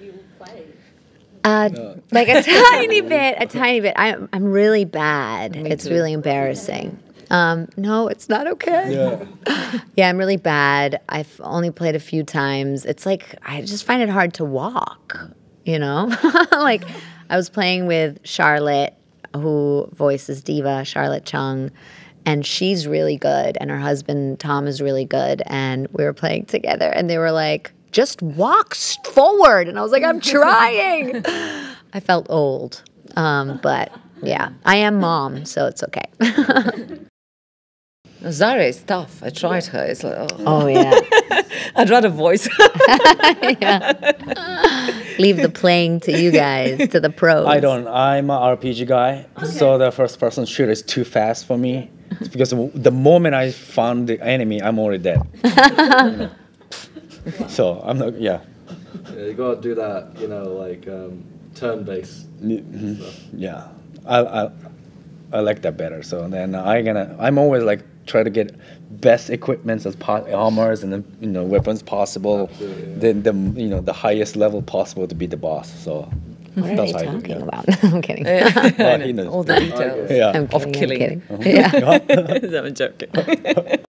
you play? Uh, like a tiny bit, a tiny bit. I'm I'm really bad. it's too. really embarrassing. Um, no, it's not okay. Yeah. Yeah, I'm really bad. I've only played a few times. It's like I just find it hard to walk, you know? like I was playing with Charlotte, who voices D.Va, Charlotte Chung, and she's really good and her husband Tom is really good and we were playing together and they were like just walk forward and I was like I'm trying. I felt old. Um, but yeah, I am mom, so it's okay. Zarya is tough. I tried her. It's like, oh. oh yeah. I'd rather voice. Leave the playing to you guys, to the pros. I don't. I'm a RPG guy, so the first person shooter is too fast for me. It's because the- the moment I found the enemy, I'm already dead. You know. So I'm not. Yeah. Yeah, you gotta do that, you know, like um, turn based. Mhm. Yeah. I, I I like that better. So then I gonna. I'm always like try to get best equipments as po- armors and then, you know weapons possible. Yeah. Then the you know the highest level possible to be the boss. So What are that's they how I do, talking yeah. about? I'm kidding. Well. All the details. Yeah. I'm Of killing. I'm kidding. Yeah. I'm joking.